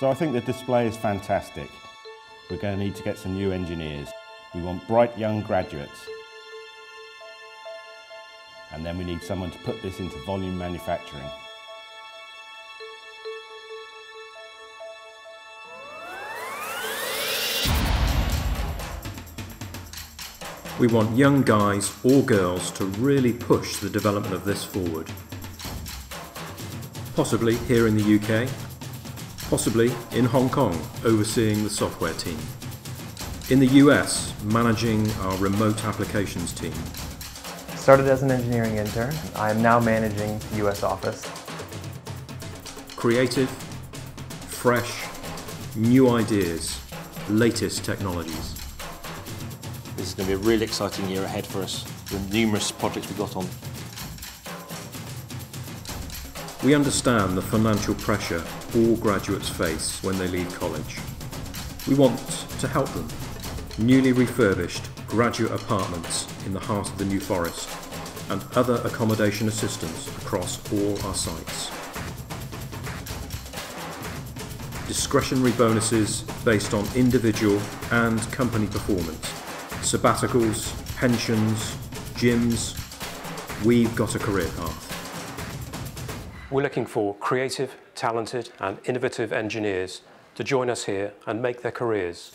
So I think the display is fantastic. We're going to need to get some new engineers. We want bright young graduates. And then we need someone to put this into volume manufacturing. We want young guys or girls to really push the development of this forward. Possibly here in the UK, possibly in Hong Kong overseeing the software team, in the US managing our remote applications team. Started as an engineering intern, I am now managing the US office. Creative, fresh, new ideas, latest technologies. This is going to be a really exciting year ahead for us. The numerous projects we've got on. We understand the financial pressure all graduates face when they leave college. We want to help them. Newly refurbished graduate apartments in the heart of the New Forest and other accommodation assistance across all our sites. Discretionary bonuses based on individual and company performance sabbaticals, pensions, gyms. We've got a career path. We're looking for creative, talented and innovative engineers to join us here and make their careers.